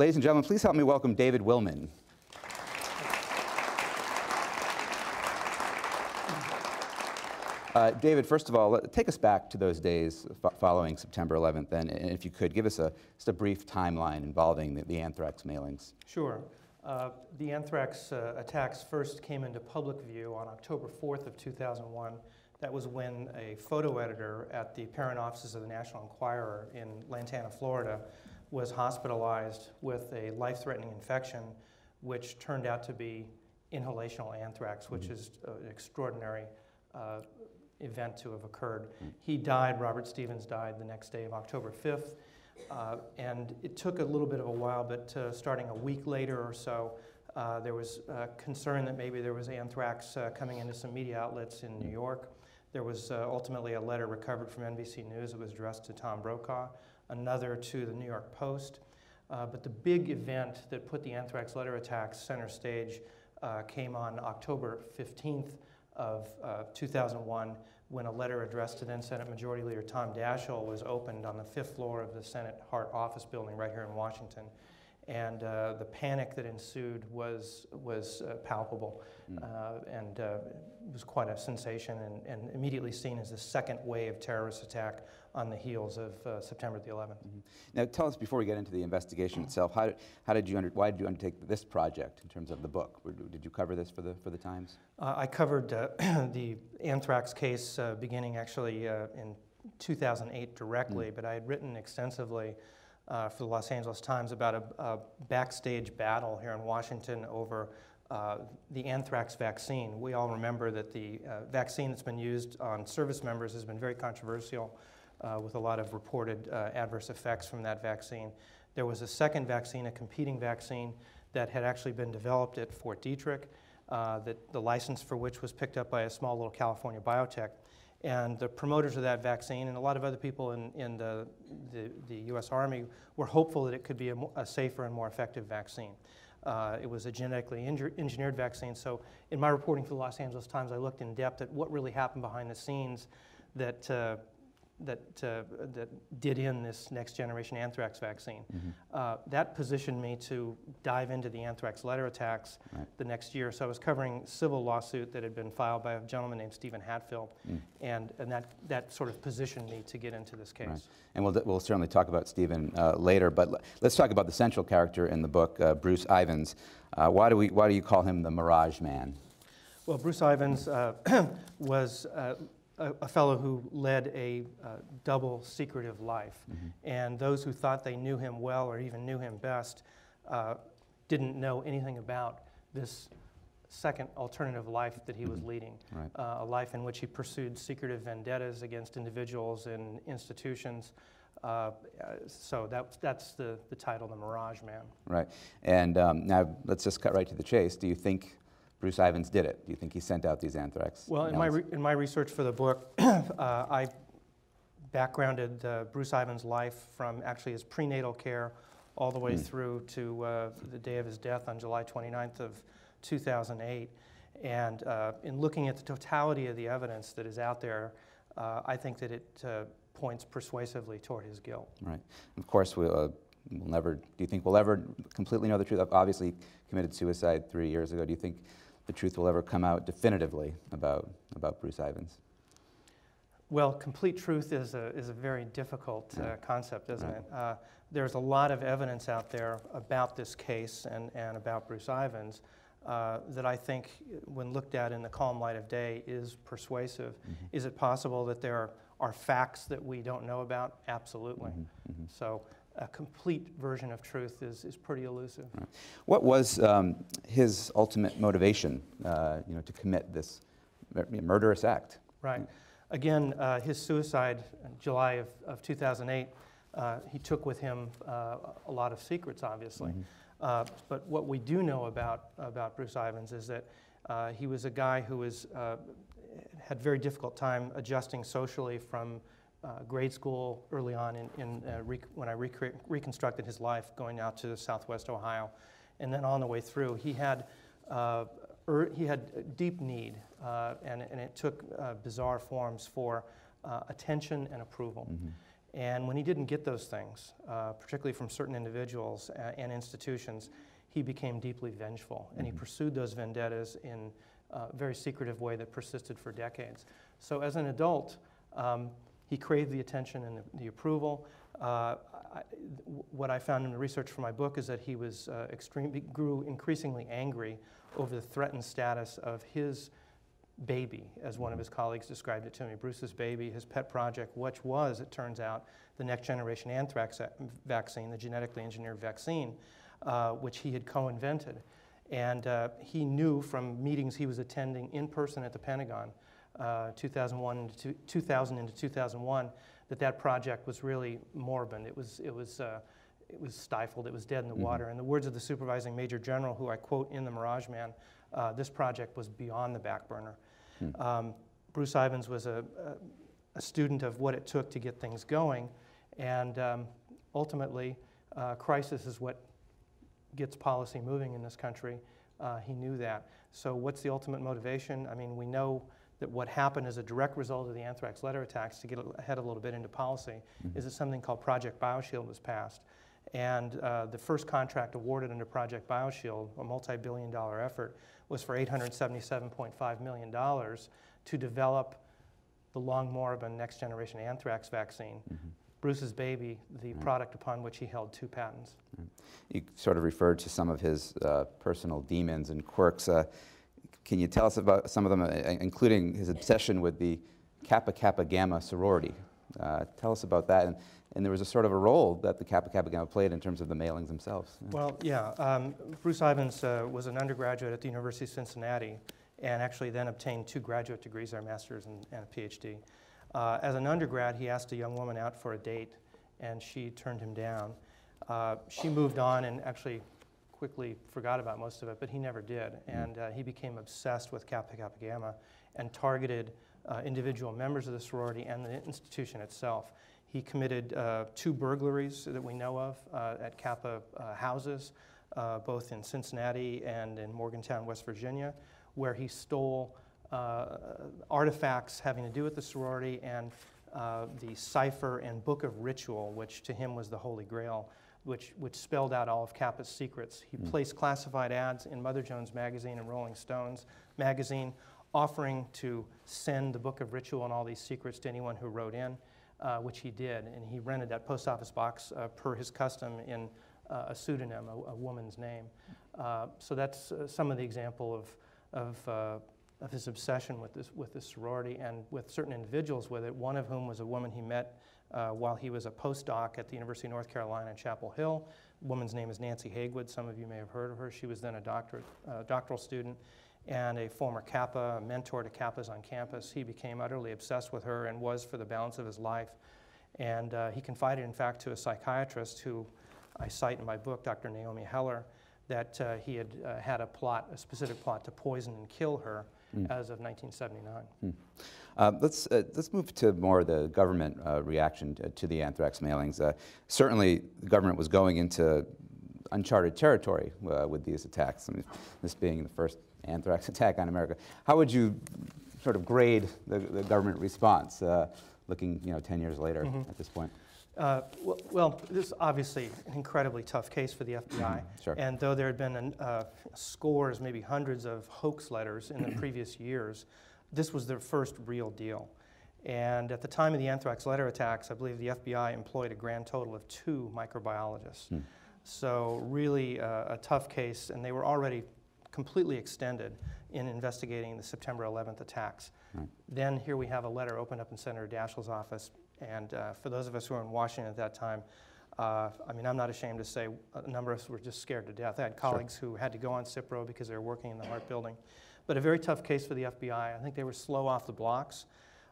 Ladies and gentlemen, please help me welcome David Willman. Uh, David, first of all, take us back to those days following September 11th, and, and, if you could, give us a, just a brief timeline involving the, the anthrax mailings. Sure. Uh, the anthrax uh, attacks first came into public view on October 4th of 2001. That was when a photo editor at the parent offices of the National Enquirer in Lantana, Florida, was hospitalized with a life-threatening infection, which turned out to be inhalational anthrax, which mm -hmm. is an extraordinary uh, event to have occurred. Mm. He died, Robert Stevens died the next day of October 5th. Uh, and it took a little bit of a while, but uh, starting a week later or so, uh, there was concern that maybe there was anthrax uh, coming into some media outlets in New mm. York. There was uh, ultimately a letter recovered from NBC News. It was addressed to Tom Brokaw, another to the New York Post. Uh, but the big event that put the anthrax letter attacks center stage came on October 15th of 2001 when a letter addressed to then Senate Majority Leader Tom Daschle was opened on the fifth floor of the Senate Hart office building right here in Washington. And uh, the panic that ensued was, was uh, palpable mm. uh, and uh, it was quite a sensation and, and immediately seen as the second wave of terrorist attack on the heels of uh, September the 11th. Mm -hmm. Now, tell us before we get into the investigation itself, how, how did you under, why did you undertake this project in terms of the book? Did you cover this for the for the Times? Uh, I covered uh, the anthrax case uh, beginning actually uh, in 2008 directly, mm -hmm. but I had written extensively. Uh, for the Los Angeles Times about a, a backstage battle here in Washington over uh, the anthrax vaccine. We all remember that the uh, vaccine that's been used on service members has been very controversial uh, with a lot of reported uh, adverse effects from that vaccine. There was a second vaccine, a competing vaccine, that had actually been developed at Fort Detrick, uh, that the license for which was picked up by a small little California biotech. And the promoters of that vaccine and a lot of other people in, in the, the, the U.S. Army were hopeful that it could be a, a safer and more effective vaccine. Uh, it was a genetically engineered vaccine. So in my reporting for the Los Angeles Times, I looked in depth at what really happened behind the scenes that uh, that, uh, that did in this next generation anthrax vaccine. Mm -hmm. uh, that positioned me to dive into the anthrax letter attacks right. the next year. So I was covering civil lawsuit that had been filed by a gentleman named Stephen Hatfill, mm. and, and that, that sort of positioned me to get into this case. Right. And we'll, we'll certainly talk about Stephen uh, later, but let's talk about the central character in the book, uh, Bruce Ivins. Uh, why, do we, why do you call him the Mirage Man? Well, Bruce Ivins uh, was a, a fellow who led a uh, double secretive life. Mm -hmm. And those who thought they knew him well or even knew him best uh, didn't know anything about this second alternative life that he was mm-hmm. leading. Right. Uh, a life in which he pursued secretive vendettas against individuals and institutions. Uh, so that, that's the, the title, The Mirage Man. Right. And um, now let's just cut right to the chase. Do you think Bruce Ivins did it? Do you think he sent out these anthrax? Well, in my, in my research for the book, uh, I backgrounded uh, Bruce Ivins' life from actually his prenatal care all the way mm. through to uh, the day of his death on July 29th of 2008. And uh, in looking at the totality of the evidence that is out there, uh, I think that it uh, points persuasively toward his guilt. Right. Of course, we'll, we'll never, do you think we'll ever completely know the truth? Obviously committed suicide three years ago. Do you think the truth will ever come out definitively about, about Bruce Ivins? Well, complete truth is a, is a very difficult uh, concept, isn't right. it? Uh, there's a lot of evidence out there about this case and, and about Bruce Ivins uh, that I think, when looked at in the calm light of day, is persuasive. Mm -hmm. Is it possible that there are, are, facts that we don't know about? Absolutely. Mm -hmm. So a complete version of truth is, is pretty elusive. Right. What was um, his ultimate motivation, uh, you know, to commit this murderous act? Right. Again, uh, his suicide in July of, of 2008, uh, he took with him uh, a lot of secrets, obviously. Mm -hmm. but what we do know about, about Bruce Ivins is that uh, he was a guy who was, had very difficult time adjusting socially from uh, grade school early on in, in uh, when I reconstructed his life going out to southwest Ohio. And then on the way through, he had, uh, er, he had deep need, uh, and, and it took uh, bizarre forms for uh, attention and approval. Mm -hmm. And when he didn't get those things, uh, particularly from certain individuals and institutions, he became deeply vengeful. And he Mhm. pursued those vendettas in a very secretive way that persisted for decades. So as an adult, um, he craved the attention and the, the approval. Uh, I, what I found in the research for my book is that he was uh, extreme, grew increasingly angry over the threatened status of his baby, as one of his colleagues described it to me, Bruce's baby, his pet project, which was, it turns out, the next generation anthrax vaccine, the genetically engineered vaccine, uh, which he had co-invented. And uh, he knew from meetings he was attending in person at the Pentagon, uh, 2001 to 2000 into 2001, that that project was really moribund. It was, it was, uh, it was stifled. It was dead in the Mhm. water. In the words of the supervising major general, who I quote in The Mirage Man, uh, this project was beyond the back burner. Hmm. Um, Bruce Ivins was a, a, a student of what it took to get things going, and um, ultimately, uh, crisis is what gets policy moving in this country. Uh, he knew that. So, what's the ultimate motivation? I mean, we know that what happened as a direct result of the anthrax letter attacks, to get ahead a little bit into policy, Mhm. is that something called Project BioShield was passed. And uh, the first contract awarded under Project BioShield, a multi billion dollar effort, was for $877.5 million to develop the long moribund next generation anthrax vaccine. Mhm. Bruce's baby, the Right. product upon which he held two patents. You sort of referred to some of his uh, personal demons and quirks. Uh, can you tell us about some of them, uh, including his obsession with the Kappa Kappa Gamma sorority? Uh, tell us about that. And, and there was a sort of a role that the Kappa Kappa Gamma played in terms of the mailings themselves. Well, yeah. Um, Bruce Ivins uh, was an undergraduate at the University of Cincinnati and actually then obtained two graduate degrees, our master's and, and a PhD. Uh, as an undergrad, he asked a young woman out for a date, and she turned him down. Uh, she moved on and actually quickly forgot about most of it, but he never did. And uh, he became obsessed with Kappa Kappa Gamma and targeted uh, individual members of the sorority and the institution itself. He committed uh, two burglaries that we know of uh, at Kappa uh, houses, uh, both in Cincinnati and in Morgantown, West Virginia, where he stole uh, artifacts having to do with the sorority and uh, the cipher and book of ritual, which to him was the Holy Grail, which, which spelled out all of Kappa's secrets. He Mm. placed classified ads in Mother Jones magazine and Rolling Stones magazine, offering to send the book of ritual and all these secrets to anyone who wrote in, uh, which he did. And he rented that post office box uh, per his custom in uh, a pseudonym, a, a woman's name. Uh, so that's uh, some of the example of, of, uh, of his obsession with this, with this sorority and with certain individuals with it, one of whom was a woman he met uh, while he was a postdoc at the University of North Carolina in Chapel Hill. The woman's name is Nancy Haigwood. Some of you may have heard of her. She was then a doctorate, uh, doctoral student and a former Kappa, a mentor to Kappas on campus. He became utterly obsessed with her and was for the balance of his life. And uh, he confided, in fact, to a psychiatrist who I cite in my book, Dr. Naomi Heller, that uh, he had uh, had a plot, a specific plot to poison and kill her Mm. as of 1979. Uh, let's, uh, let's move to more of the government uh, reaction to, to the anthrax mailings. Uh, certainly, the government was going into uncharted territory uh, with these attacks, I mean, this being the first anthrax attack on America. How would you sort of grade the, the government response, uh, looking you know, 10 years later Mhm. at this point? Uh, well, well, this is obviously an incredibly tough case for the FBI. Sure. And though there had been an, uh, scores, maybe hundreds of hoax letters in the previous years, this was their first real deal. And at the time of the anthrax letter attacks, I believe the FBI employed a grand total of two microbiologists. Hmm. So, really uh, a tough case, and they were already completely extended in investigating the September 11th attacks. Right. Then here we have a letter opened up in Senator Daschle's office and uh, for those of us who were in Washington at that time, uh, I mean, I'm not ashamed to say a number of us were just scared to death. I had colleagues who had to go on CIPRO because they were working in the Hart building. But a very tough case for the FBI. I think they were slow off the blocks.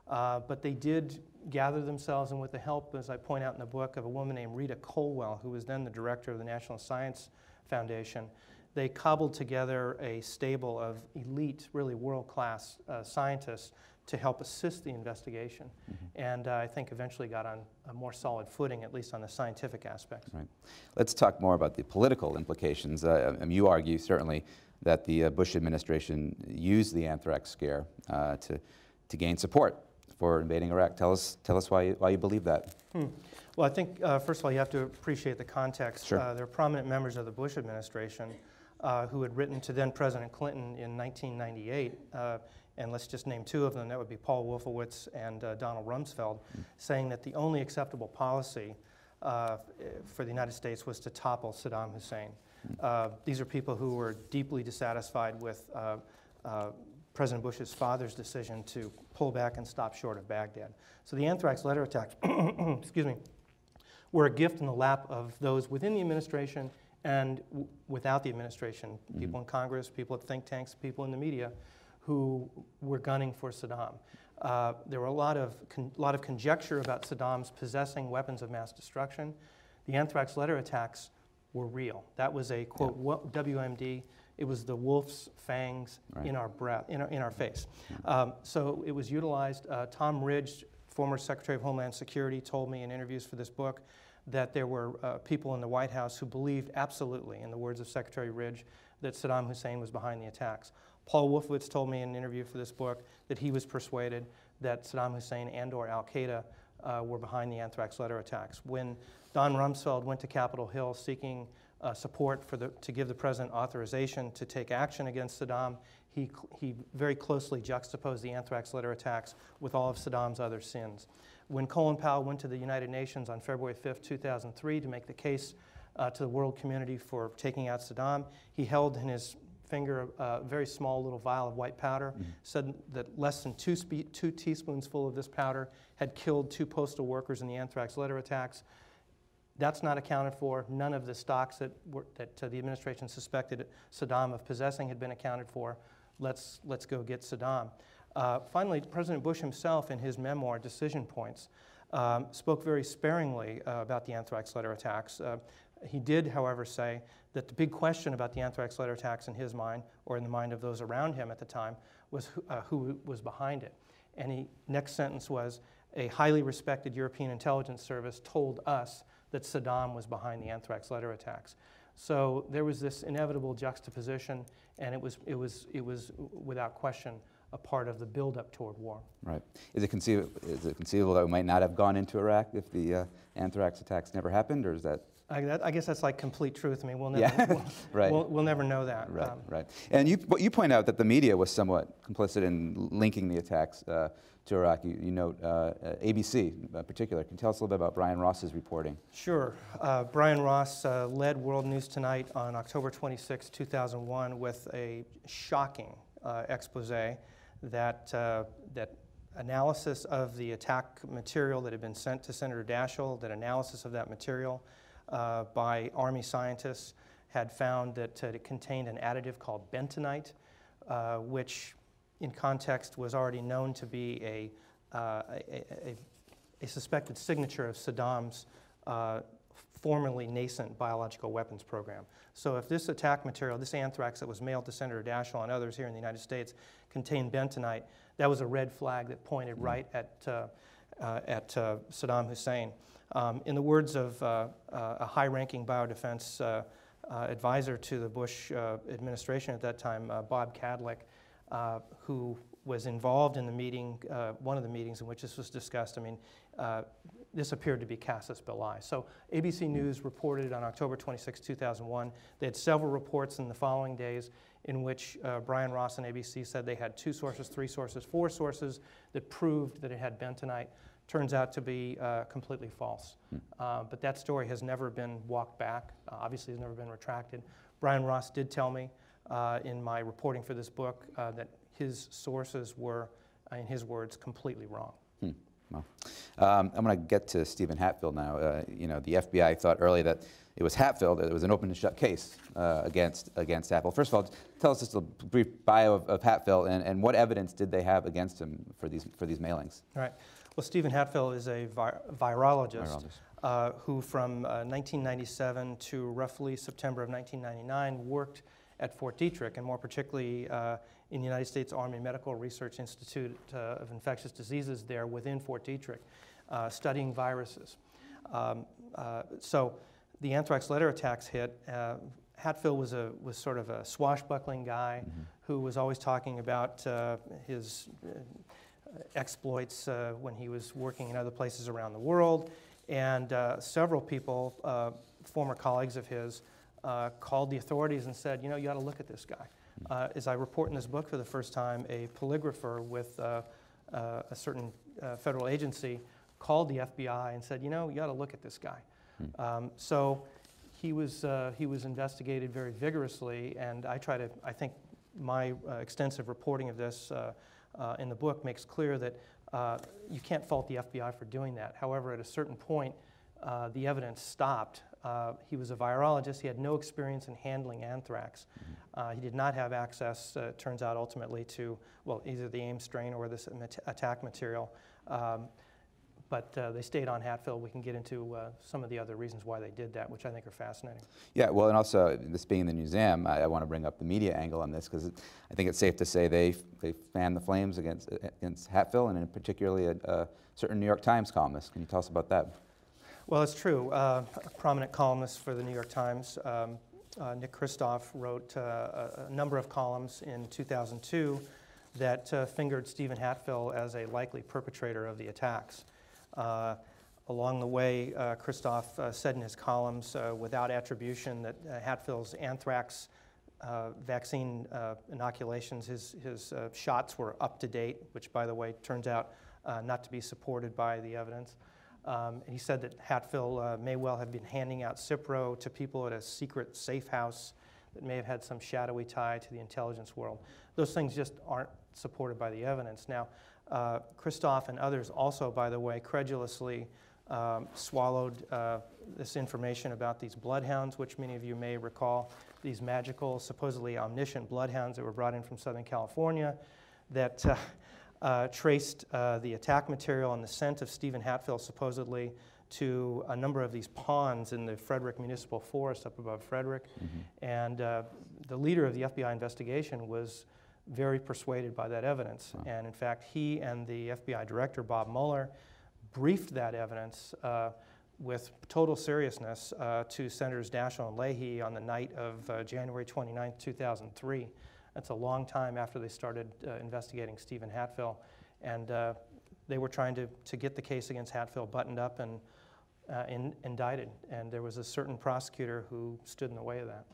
Uh, but they did gather themselves, and with the help, as I point out in the book, of a woman named Rita Colwell, who was then the director of the National Science Foundation, they cobbled together a stable of elite, really world class uh, scientists to help assist the investigation. Mm-hmm. And uh, I think eventually got on a more solid footing, at least on the scientific aspects. Right. Let's talk more about the political implications. Uh, you argue certainly that the uh, Bush administration used the anthrax scare uh, to, to gain support for invading Iraq. Tell us, tell us why, you, why you believe that. Hmm. Well, I think, uh, first of all, you have to appreciate the context. Sure. Uh, there are prominent members of the Bush administration uh, who had written to then President Clinton in 1998, uh, and let's just name two of them. That would be Paul Wolfowitz and uh, Donald Rumsfeld, Mm. saying that the only acceptable policy uh, for the United States was to topple Saddam Hussein. Uh, these are people who were deeply dissatisfied with uh, uh, President Bush's father's decision to pull back and stop short of Baghdad. So the anthrax letter attacks, excuse me, were a gift in the lap of those within the administration and w- without the administration, people in Congress, people at think tanks, people in the media, who were gunning for Saddam. Uh, there were a lot of, con- lot of conjecture about Saddam's possessing weapons of mass destruction. The anthrax letter attacks were real. That was a quote wo- WMD. It was the wolf's fangs Right. in our breath, in our, in our face. Um, so it was utilized. Uh, Tom Ridge, former Secretary of Homeland Security, told me in interviews for this book that there were uh, people in the White House who believed absolutely, in the words of Secretary Ridge, that Saddam Hussein was behind the attacks. Paul Wolfowitz told me in an interview for this book that he was persuaded that Saddam Hussein and or al-Qaeda uh, were behind the anthrax letter attacks. When Don Rumsfeld went to Capitol Hill seeking uh, support for the, to give the president authorization to take action against Saddam, he, he very closely juxtaposed the anthrax letter attacks with all of Saddam's other sins. When Colin Powell went to the United Nations on February 5th, 2003, to make the case uh, to the world community for taking out Saddam, he held in his finger a very small little vial of white powder, said that less than two, two teaspoons full of this powder had killed two postal workers in the anthrax letter attacks. That's not accounted for. None of the stocks that, were, that uh, the administration suspected Saddam of possessing had been accounted for. Let's, let's go get Saddam. Uh, finally, President Bush himself, in his memoir, Decision Points, um, spoke very sparingly uh, about the anthrax letter attacks. He did, however, say that the big question about the anthrax letter attacks in his mind, or in the mind of those around him at the time, was who, uh, who was behind it. And he next sentence was, a highly respected European intelligence service told us that Saddam was behind the anthrax letter attacks. So there was this inevitable juxtaposition, and it was, it was, it was without question a part of the buildup toward war. Right. Is it, conceivable, is it conceivable that we might not have gone into Iraq if the uh, anthrax attacks never happened, or is that I, that, I guess that's like complete truth. I mean, we'll never, Yeah, we'll, right. we'll, we'll never know that. Right, Um, right. And you, but you point out that the media was somewhat complicit in linking the attacks uh, to Iraq. You, you note uh, uh, ABC in particular. Can you tell us a little bit about Brian Ross's reporting? Sure. Uh, Brian Ross uh, led World News Tonight on October 26, 2001, with a shocking uh, expose that, uh, that analysis of the attack material that had been sent to Senator Daschle, that analysis of that material uh, by Army scientists had found that uh, it contained an additive called bentonite, uh, which in context was already known to be a, uh, a, a, a suspected signature of Saddam's uh, formerly nascent biological weapons program. So if this attack material, this anthrax that was mailed to Senator Daschle and others here in the United States contained bentonite, that was a red flag that pointed right at, uh, uh, at uh, Saddam Hussein. Um, in the words of uh, uh, a high-ranking biodefense uh, uh, advisor to the Bush administration at that time, Bob Kadlec, uh, who was involved in the meeting, one of the meetings in which this was discussed. I mean, this appeared to be casus belli. So ABC News reported on October 26, 2001. They had several reports in the following days in which uh, Brian Ross and ABC said they had two sources, three sources, four sources that proved that it had bentonite. Turns out to be uh, completely false. Uh, but that story has never been walked back, uh, obviously, has never been retracted. Brian Ross did tell me uh, in my reporting for this book uh, that his sources were, uh, in his words, completely wrong. Hmm. Well, um, I'm going to get to Stephen Hatfill now. Uh, you know, the FBI thought early that it was Hatfill, that it was an open and shut case uh, against, against Apple. First of all, tell us just a brief bio of, of Hatfill and, and what evidence did they have against him for these, for these mailings? All right. Well, Stephen Hatfill is a vi- virologist, Virologist. Uh, who, from uh, 1997 to roughly September of 1999, worked at Fort Detrick, and more particularly uh, in the United States Army Medical Research Institute uh, of Infectious Diseases there within Fort Detrick, uh, studying viruses. Um, uh, so the anthrax letter attacks hit. Uh, Hatfill was, a, was sort of a swashbuckling guy who was always talking about uh, his exploits uh, when he was working in other places around the world. And uh, several people, uh, former colleagues of his, uh, called the authorities and said, you know, you ought to look at this guy. Uh, as I report in this book for the first time, a polygrapher with uh, uh, a certain uh, federal agency called the FBI and said, you know, you ought to look at this guy. Hmm. Um, so he was, uh, he was investigated very vigorously, and I try to, I think my uh, extensive reporting of this uh, uh, in the book makes clear that uh, you can't fault the FBI for doing that. However, at a certain point, uh, the evidence stopped. Uh, he was a virologist. He had no experience in handling anthrax. Uh, he did not have access, uh, turns out, ultimately to, well, either the Ames strain or this attack material. Um, but uh, they stayed on Hatfill. We can get into uh, some of the other reasons why they did that, which I think are fascinating. Yeah, well, and also this being the Newseum, I, I want to bring up the media angle on this because I think it's safe to say they they fanned the flames against against Hatfill and particularly a, a certain New York Times columnist. Can you tell us about that? Well, it's true. Uh, a prominent columnist for the New York Times, um, uh, Nick Kristof, wrote uh, a, a number of columns in 2002 that uh, fingered Stephen Hatfield as a likely perpetrator of the attacks. Uh, along the way, uh, Kristof uh, said in his columns, without attribution, that Hatfill's anthrax vaccine inoculations, his, his shots were up to date, which, by the way, turns out not to be supported by the evidence. Um, and he said that Hatfill uh, may well have been handing out Cipro to people at a secret safe house that may have had some shadowy tie to the intelligence world. Those things just aren't supported by the evidence. Now, uh, Kristof and others also, by the way, credulously um, swallowed uh, this information about these bloodhounds, which many of you may recall, these magical, supposedly omniscient bloodhounds that were brought in from Southern California that uh, uh, traced uh, the attack material and the scent of Stephen Hatfill supposedly to a number of these ponds in the Frederick Municipal Forest up above Frederick. And uh, the leader of the FBI investigation was very persuaded by that evidence. Wow. And in fact, he and the FBI director, Bob Mueller, briefed that evidence uh, with total seriousness uh, to Senators Daschle and Leahy on the night of uh, January 29, 2003. That's a long time after they started uh, investigating Stephen Hatfill. And uh, they were trying to, to get the case against Hatfill buttoned up and uh, in, indicted. And there was a certain prosecutor who stood in the way of that.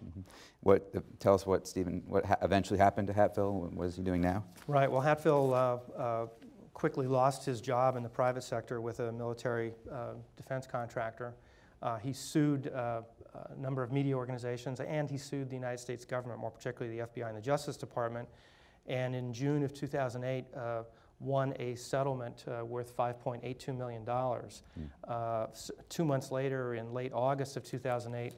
What uh, tell us what Stephen what ha- eventually happened to Hatfill? What is he doing now? Right. Well, Hatfill uh, uh, quickly lost his job in the private sector with a military uh, defense contractor. Uh, he sued uh, a number of media organizations and he sued the United States government, more particularly the FBI and the Justice Department. And in June of 2008, uh, won a settlement uh, worth $5.82 million. Uh, two months later, in late August of 2008,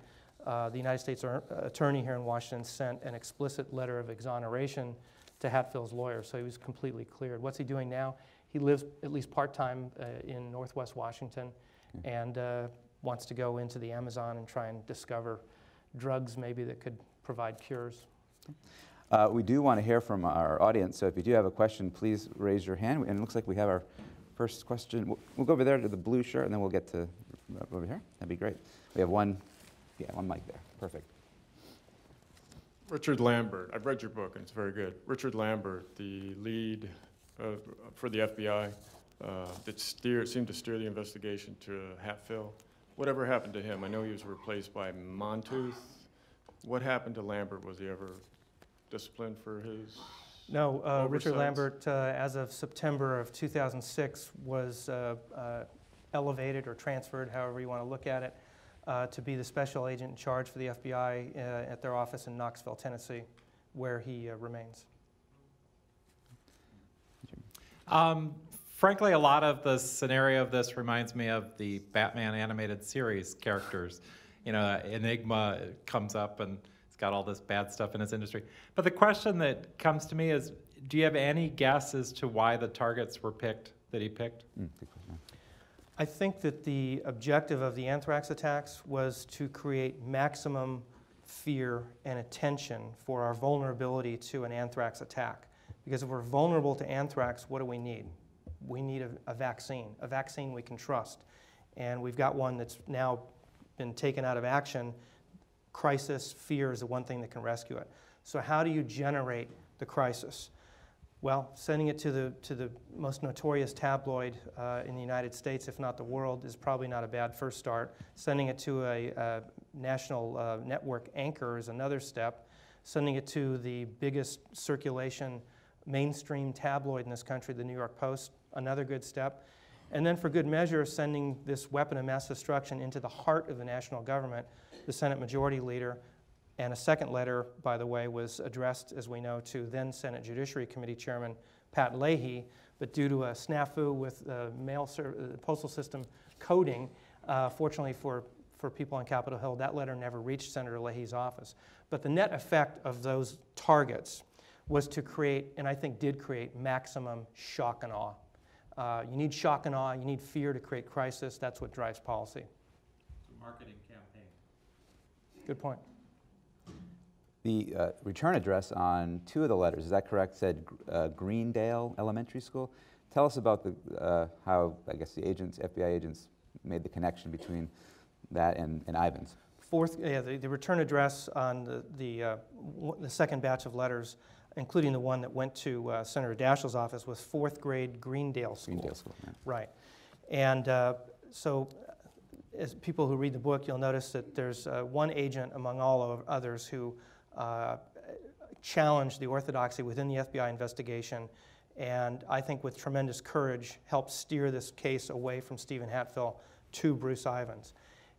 uh, the United States ar- attorney here in Washington sent an explicit letter of exoneration to Hatfill's lawyer, so he was completely cleared. What's he doing now? He lives at least part time uh, in Northwest Washington and uh, wants to go into the Amazon and try and discover drugs maybe that could provide cures. Uh, we do want to hear from our audience, so if you do have a question, please raise your hand. And it looks like we have our first question. We'll, go over there to the blue shirt, and then we'll get to uh, over here. That'd be great. We have one, yeah, one mic there. Perfect. Richard Lambert, I've read your book and it's very good. Richard Lambert, the lead uh, for the FBI uh, that steered, seemed to steer the investigation to Hatfill. Whatever happened to him? I know he was replaced by Montooth. What happened to Lambert? Was he ever disciplined for his? No, uh, Richard Lambert, uh, as of September of 2006, was uh, uh, elevated or transferred, however you want to look at it, uh, to be the special agent in charge for the FBI uh, at their office in Knoxville, Tennessee, where he uh, remains. Um, frankly, a lot of the scenario of this reminds me of the Batman animated series characters. You know, Enigma comes up and it's got all this bad stuff in its industry. But the question that comes to me is do you have any guess as to why the targets were picked that he picked? Mm, good question. I think that the objective of the anthrax attacks was to create maximum fear and attention for our vulnerability to an anthrax attack. Because if we're vulnerable to anthrax, what do we need? We need a, a vaccine, a vaccine we can trust. And we've got one that's now been taken out of action. Crisis, fear is the one thing that can rescue it. So, how do you generate the crisis? Well, sending it to the, to the most notorious tabloid uh, in the United States, if not the world, is probably not a bad first start. Sending it to a, a national uh, network anchor is another step. Sending it to the biggest circulation mainstream tabloid in this country, the New York Post, another good step. And then, for good measure, sending this weapon of mass destruction into the heart of the national government, the Senate Majority Leader, and a second letter, by the way, was addressed, as we know, to then Senate Judiciary Committee Chairman Pat Leahy, but due to a snafu with the mail ser- uh, postal system coding, uh, fortunately for, for people on Capitol Hill, that letter never reached Senator Leahy's office. But the net effect of those targets was to create, and I think did create, maximum shock and awe. Uh, you need shock and awe, you need fear to create crisis. That's what drives policy. Marketing campaign. Good point. The uh, return address on two of the letters, is that correct, said uh, Greendale Elementary School? Tell us about the, uh, how, I guess, the agents, FBI agents made the connection between that and, and Ivins. Fourth, yeah, the, the return address on the, the, uh, w- the second batch of letters, including the one that went to uh, Senator Daschle's office, was fourth grade Greendale School. Greendale School, yeah. Right. And uh, so, as people who read the book, you'll notice that there's uh, one agent among all of others who uh, challenged the orthodoxy within the FBI investigation, and I think with tremendous courage helped steer this case away from Stephen Hatfill to Bruce Ivins.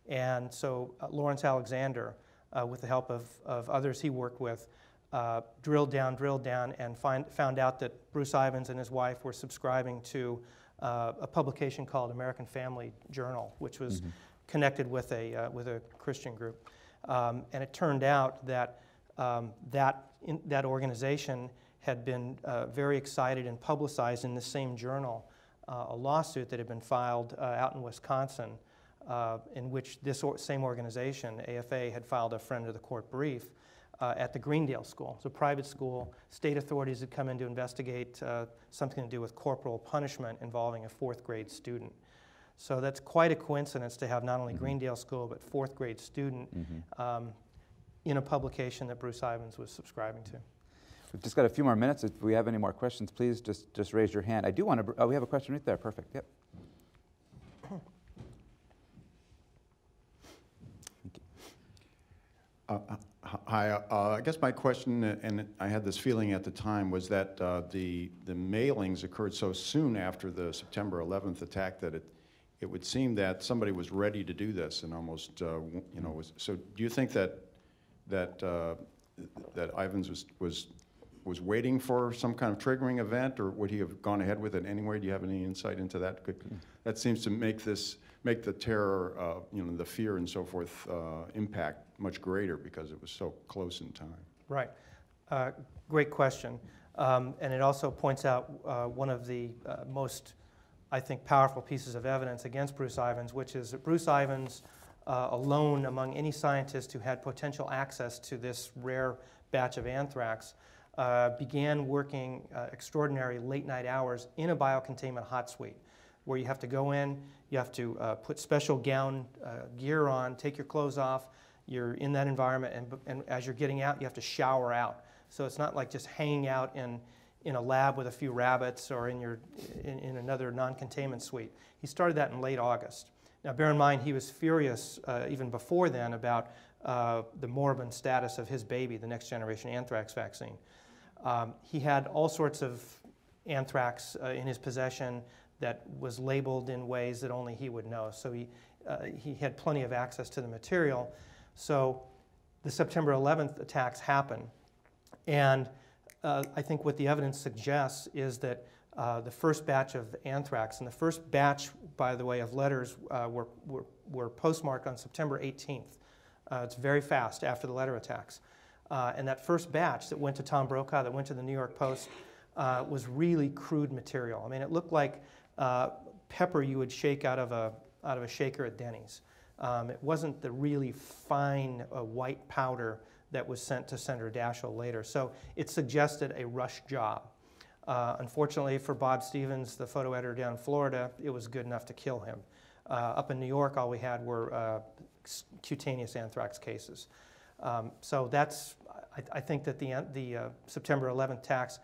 And so uh, Lawrence Alexander, uh, with the help of, of others he worked with, uh, drilled down, drilled down, and find, found out that Bruce Ivins and his wife were subscribing to uh, a publication called American Family Journal, which was connected with a, uh, with a Christian group. Um, and it turned out that um, that, in, that organization had been uh, very excited and publicized in the same journal uh, a lawsuit that had been filed uh, out in Wisconsin, uh, in which this or- same organization, AFA, had filed a friend of the court brief uh, at the Greendale School. It's a private school. State authorities had come in to investigate something to do with corporal punishment involving a fourth grade student. So that's quite a coincidence to have not only Greendale School, but fourth grade student um, in a publication that Bruce Ivins was subscribing to. We've just got a few more minutes. If we have any more questions, please just, just raise your hand. I do want to, oh, we have a question right there. Perfect, yep. Uh, uh, Hi, uh, I guess my question, uh, and I had this feeling at the time, was that uh, the, the mailings occurred so soon after the September 11th attack that it, it would seem that somebody was ready to do this and almost, uh, you know, was, so do you think that, that, uh, that Ivins was, was, was waiting for some kind of triggering event, or would he have gone ahead with it anyway? Do you have any insight into that? Could- That seems to make this, make the terror, uh, you know, the fear and so forth, uh, impact much greater because it was so close in time. Right. Uh, Great question. Um, And it also points out uh, one of the uh, most, I think, powerful pieces of evidence against Bruce Ivins, which is that Bruce Ivins, uh, alone among any scientist who had potential access to this rare batch of anthrax, uh, began working uh, extraordinary late night hours in a biocontainment hot suite where you have to go in, you have to uh, put special gown uh, gear on, take your clothes off. You're in that environment, and, and as you're getting out, you have to shower out. So it's not like just hanging out in, in a lab with a few rabbits or in, your, in, in another non containment suite. He started that in late August. Now, bear in mind, he was furious uh, even before then about uh, the moribund status of his baby, the next generation anthrax vaccine. Um, he had all sorts of anthrax uh, in his possession that was labeled in ways that only he would know. So he, uh, he had plenty of access to the material. So the September 11th attacks happen. And uh, I think what the evidence suggests is that uh, the first batch of anthrax, and the first batch, by the way, of letters uh, were, were, were postmarked on September 18th. Uh, it's very fast after the letter attacks. Uh, and that first batch that went to Tom Brokaw, that went to the New York Post, uh, was really crude material. I mean, it looked like pepper you would shake out of a, out of a shaker at Denny's. Um, it wasn't the really fine white powder that was sent to Senator Daschle later. So it suggested a rush job. Uh, unfortunately for Bob Stevens, the photo editor down in Florida, it was good enough to kill him. Uh, up in New York, all we had were uh, cutaneous anthrax cases. Um, so that's, I, I think that the, the uh, September 11th attacks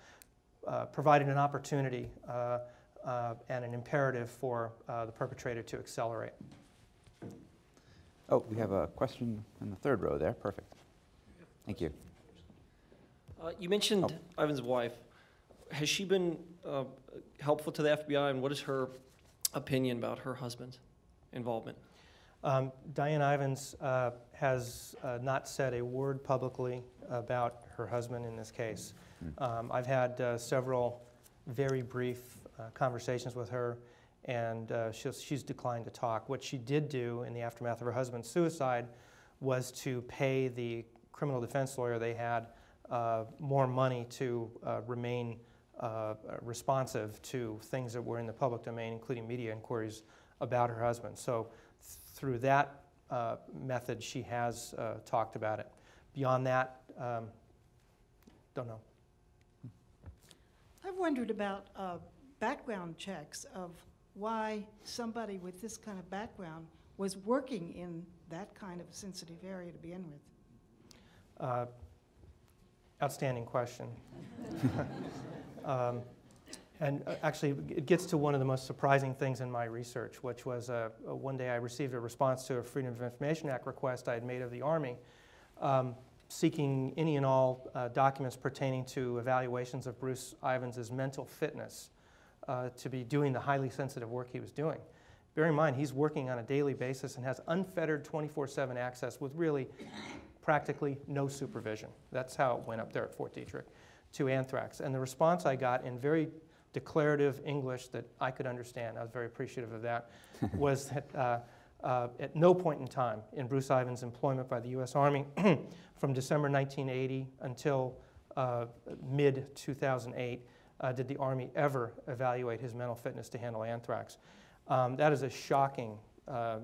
uh, provided an opportunity uh, uh, and an imperative for uh, the perpetrator to accelerate. Oh, we have a question in the third row there. Perfect. Thank you. Uh, You mentioned Ivins' wife. Has she been uh, helpful to the FBI, and what is her opinion about her husband's involvement? Um, Diane Ivins uh, has uh, not said a word publicly about her husband in this case. Um, I've had uh, several very brief uh, conversations with her, and uh, she's, she's declined to talk. What she did do in the aftermath of her husband's suicide was to pay the criminal defense lawyer they had uh, more money to uh, remain uh, responsive to things that were in the public domain, including media inquiries about her husband. So through that method, she has talked about it. Beyond that, um, don't know. I've wondered about uh, background checks of why somebody with this kind of background was working in that kind of sensitive area to begin with. Uh, Outstanding question. Um, And uh, actually, it gets to one of the most surprising things in my research, which was uh, one day I received a response to a Freedom of Information Act request I had made of the Army, um, seeking any and all uh, documents pertaining to evaluations of Bruce Ivins' mental fitness uh, to be doing the highly sensitive work he was doing. Bear in mind, he's working on a daily basis and has unfettered 24 7 access with really practically no supervision. That's how it went up there at Fort Detrick to anthrax. And the response I got in very declarative English that I could understand, I was very appreciative of that, was that uh, uh, at no point in time in Bruce Ivins' employment by the U.S. Army from December 1980 until uh, mid 2008 uh, did the Army ever evaluate his mental fitness to handle anthrax. Um, that is a shocking uh,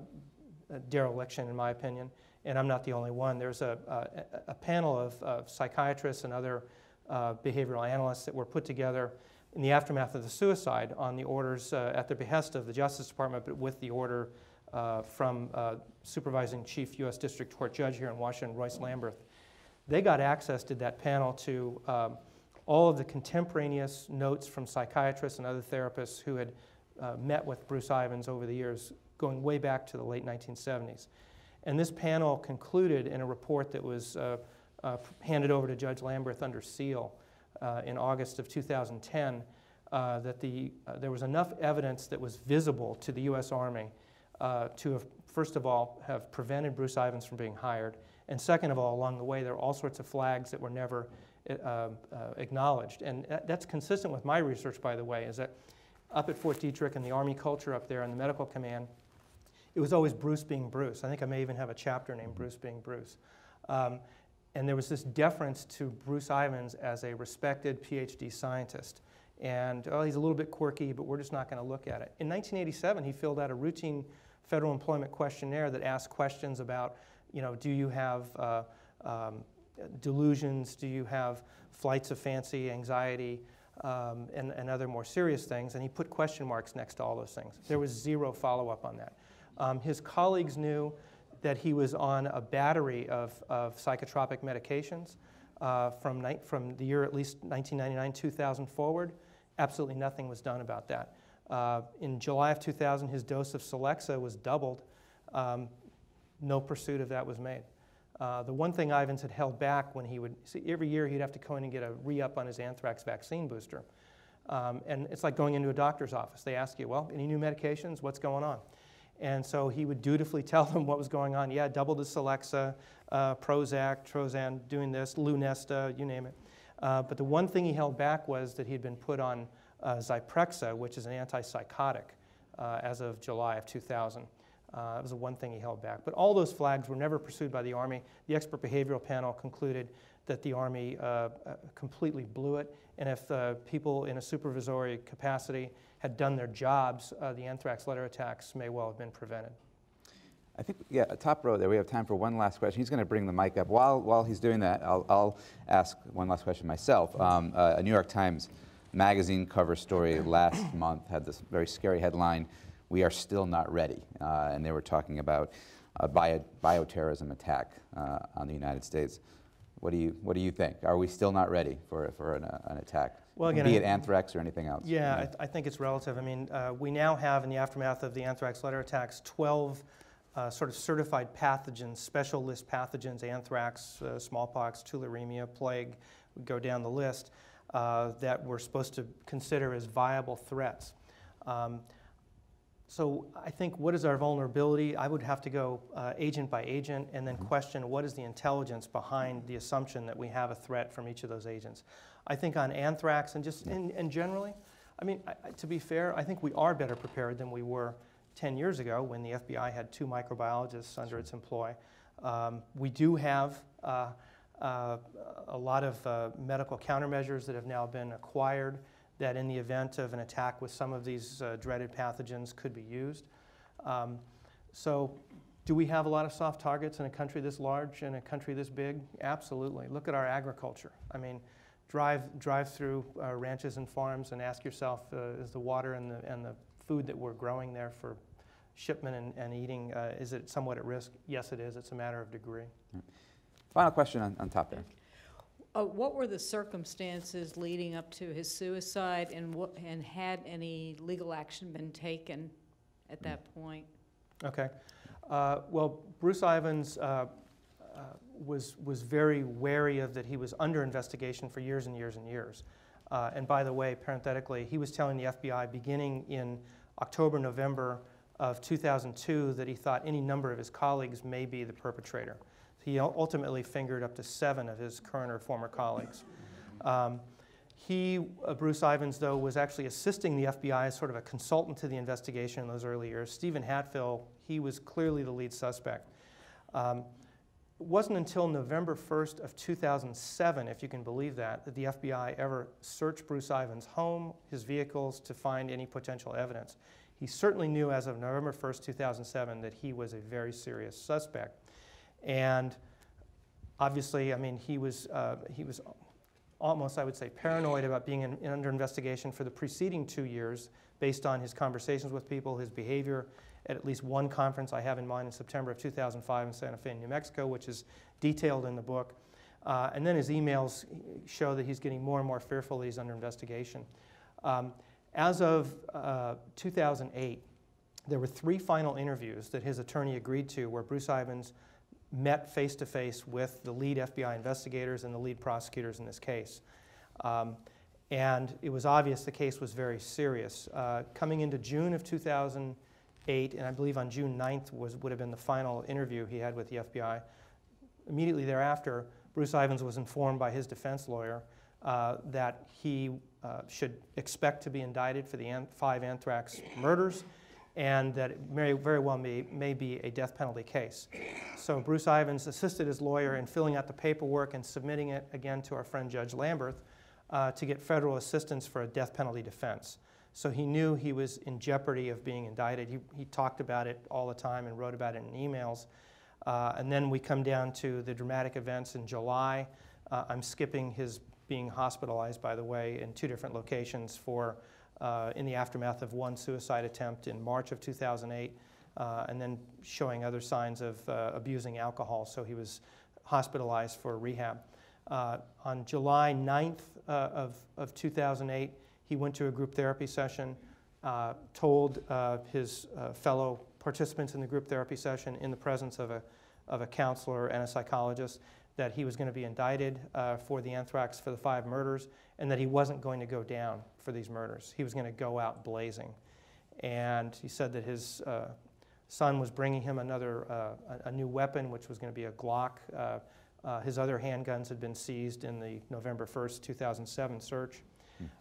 dereliction, in my opinion, and I'm not the only one. There's a, a, a panel of, of, psychiatrists and other uh, behavioral analysts that were put together in the aftermath of the suicide on the orders uh, at the behest of the Justice Department, but with the order uh, from uh, supervising chief U.S. District Court judge here in Washington, Royce Lamberth. They got access, did that panel, to um, all of the contemporaneous notes from psychiatrists and other therapists who had uh, met with Bruce Ivins over the years, going way back to the late 1970s. And this panel concluded in a report that was uh, uh, handed over to Judge Lamberth under seal uh, in August of 2010 uh, that the, uh, there was enough evidence that was visible to the U.S. Army uh, to have, first of all, have prevented Bruce Ivins from being hired, and second of all, along the way, there are all sorts of flags that were never acknowledged. And that's consistent with my research, by the way, is that up at Fort Detrick and the Army culture up there and the medical command, it was always Bruce being Bruce. I think I may even have a chapter named Bruce being Bruce. Um, and there was this deference to Bruce Ivins as a respected PhD scientist. And oh, he's a little bit quirky, but we're just not going to look at it. In 1987, he filled out a routine federal employment questionnaire that asked questions about, you know, do you have uh, um, delusions? Do you have flights of fancy, anxiety, um, and, and, other more serious things? And he put question marks next to all those things. There was zero follow up on that. Um, his colleagues knew that he was on a battery of, of psychotropic medications uh, from, from the year at least 1999, 2000 forward. Absolutely nothing was done about that. Uh, in July of 2000, his dose of Celexa was doubled. Um, no pursuit of that was made. Uh, the one thing Ivins had held back when he would, see, every year he'd have to go in and get a re up on his anthrax vaccine booster. Um, and it's like going into a doctor's office. They ask you, well, any new medications? What's going on? And so he would dutifully tell them what was going on. Yeah, double the Celexa, uh, Prozac, Trozan, doing this, Lunesta, you name it. Uh, but the one thing he held back was that he had been put on uh, Zyprexa, which is an antipsychotic, uh, as of July of 2000. Uh, that was the one thing he held back. But all those flags were never pursued by the Army. The expert behavioral panel concluded that the Army uh, completely blew it. And if people in a supervisory capacity had done their jobs, uh, the anthrax letter attacks may well have been prevented. I think, yeah, top row there, we have time for one last question. He's going to bring the mic up. While, while he's doing that, I'll, I'll ask one last question myself. Um, uh, a New York Times magazine cover story last month had this very scary headline, We Are Still Not Ready. Uh, and they were talking about a bio, bioterrorism attack uh, on the United States. What do you, what do you think? Are we still not ready for, for an, uh, an attack? Well, again, Be it anthrax or anything else? Yeah, I, th- I think it's relative. I mean, uh, we now have, in the aftermath of the anthrax letter attacks, 12 uh, sort of certified pathogens, special list pathogens, anthrax, uh, smallpox, tularemia, plague, we go down the list, uh, that we're supposed to consider as viable threats. Um, so I think what is our vulnerability? I would have to go uh, agent by agent and then question what is the intelligence behind the assumption that we have a threat from each of those agents. I think on anthrax and just in, and generally, I mean, I, to be fair, I think we are better prepared than we were 10 years ago when the FBI had two microbiologists under its employ. Um, we do have uh, uh, a lot of uh, medical countermeasures that have now been acquired that in the event of an attack with some of these uh, dreaded pathogens could be used. Um, so do we have a lot of soft targets in a country this large and a country this big? Absolutely. Look at our agriculture. I mean, drive, drive through uh, ranches and farms and ask yourself, uh, is the water and the, and the food that we're growing there for shipment and, and eating, uh, is it somewhat at risk? Yes, it is. It's a matter of degree. Final question on, on top there. Uh, What were the circumstances leading up to his suicide, and what, and had any legal action been taken at that point? Okay. Uh, Well, Bruce Ivins uh, was, was very wary of that he was under investigation for years and years and years. Uh, And by the way, parenthetically, he was telling the FBI beginning in October, November of 2002 that he thought any number of his colleagues may be the perpetrator. He ultimately fingered up to seven of his current or former colleagues. Um, He, uh, Bruce Ivins, though, was actually assisting the FBI as sort of a consultant to the investigation in those early years. Stephen Hatfill, he was clearly the lead suspect. Um, It wasn't until November 1st of 2007, if you can believe that, that the FBI ever searched Bruce Ivins' home, his vehicles, to find any potential evidence. He certainly knew as of November 1st, 2007, that he was a very serious suspect. And obviously, I mean, he was, uh, he was almost, I would say, paranoid about being in, under investigation for the preceding two years based on his conversations with people, his behavior at at least one conference I have in mind in September of 2005 in Santa Fe, New Mexico, which is detailed in the book. Uh, and then his emails show that he's getting more and more fearful that he's under investigation. Um, as of uh, 2008, there were three final interviews that his attorney agreed to where Bruce Ivins met face to face with the lead FBI investigators and the lead prosecutors in this case. Um, and it was obvious the case was very serious. Uh, coming into June of 2008, and I believe on June 9th was, would have been the final interview he had with the FBI, immediately thereafter, Bruce Ivins was informed by his defense lawyer uh, that he uh, should expect to be indicted for the an- five anthrax murders and that it may, very well may, may be a death penalty case. So Bruce Ivins assisted his lawyer in filling out the paperwork and submitting it again to our friend Judge Lamberth uh, to get federal assistance for a death penalty defense. So he knew he was in jeopardy of being indicted. He, he talked about it all the time and wrote about it in emails. Uh, and then we come down to the dramatic events in July. Uh, I'm skipping his being hospitalized, by the way, in two different locations for uh, in the aftermath of one suicide attempt in March of 2008, uh, and then showing other signs of uh, abusing alcohol. So he was hospitalized for rehab. Uh, on July 9th uh, of, of 2008, he went to a group therapy session, uh, told uh, his uh, fellow participants in the group therapy session in the presence of a, of a counselor and a psychologist that he was going to be indicted uh, for the anthrax for the five murders and that he wasn't going to go down for these murders. He was going to go out blazing. And he said that his uh, son was bringing him another, a, a new weapon, which was going to be a Glock. Uh, his other handguns had been seized in the November 1st, 2007 search.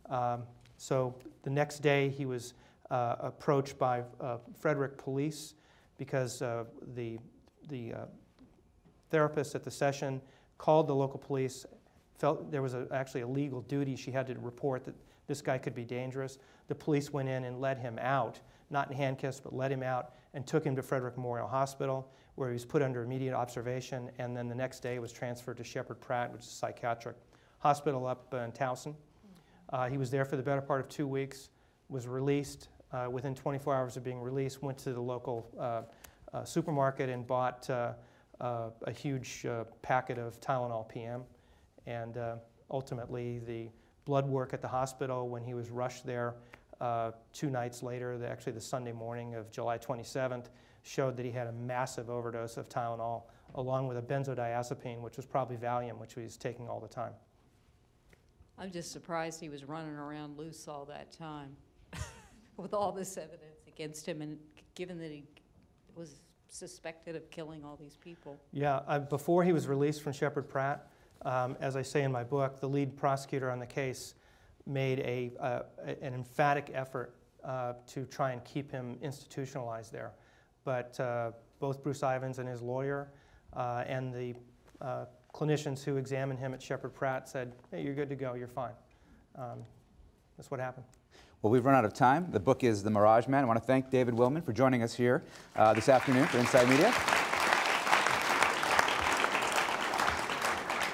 Um, so the next day, he was uh, approached by uh, Frederick police because uh, the, the uh, therapist at the session called the local police, felt there was a, actually a legal duty she had to report that this guy could be dangerous. The police went in and led him out, not in handcuffs, but led him out and took him to Frederick Memorial Hospital, where he was put under immediate observation, and then the next day was transferred to Sheppard Pratt, which is a psychiatric hospital up in Towson. Uh, he was there for the better part of two weeks, was released. Uh, within 24 hours of being released, went to the local uh, uh, supermarket and bought uh, uh, a huge packet of Tylenol PM. And ultimately, the blood work at the hospital, when he was rushed there two nights later, the, actually the Sunday morning of July 27th, showed that he had a massive overdose of Tylenol, along with a benzodiazepine, which was probably Valium, which he was taking all the time. I'm just surprised he was running around loose all that time with all this evidence against him and given that he was suspected of killing all these people. Yeah, uh, before he was released from Sheppard Pratt, um, as I say in my book, the lead prosecutor on the case made a, uh, an emphatic effort uh, to try and keep him institutionalized there. But uh, both Bruce Ivins and his lawyer uh, and the uh, clinicians who examined him at Sheppard Pratt said, hey, you're good to go, you're fine. Um, That's what happened. Well, we've run out of time. The book is The Mirage Man. I want to thank David Willman for joining us here uh, this afternoon for Inside Media.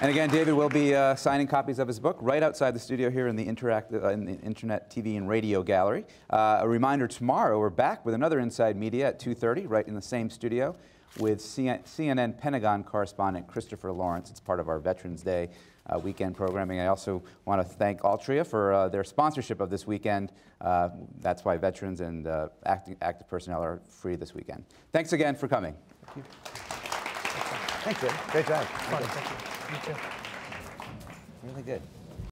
And again, David will be uh, signing copies of his book right outside the studio here in the, interactive, uh, in the Internet TV and Radio Gallery. Uh, a reminder, tomorrow we're back with another Inside Media at 2.30, right in the same studio, with CNN Pentagon correspondent Christopher Lawrence. It's part of our Veterans Day uh, weekend programming. I also want to thank Altria for uh, their sponsorship of this weekend. Uh, that's why veterans and uh, active, active personnel are free this weekend. Thanks again for coming. Thank you. Thanks, David. Great job. Fun, thank you. You too. Really good.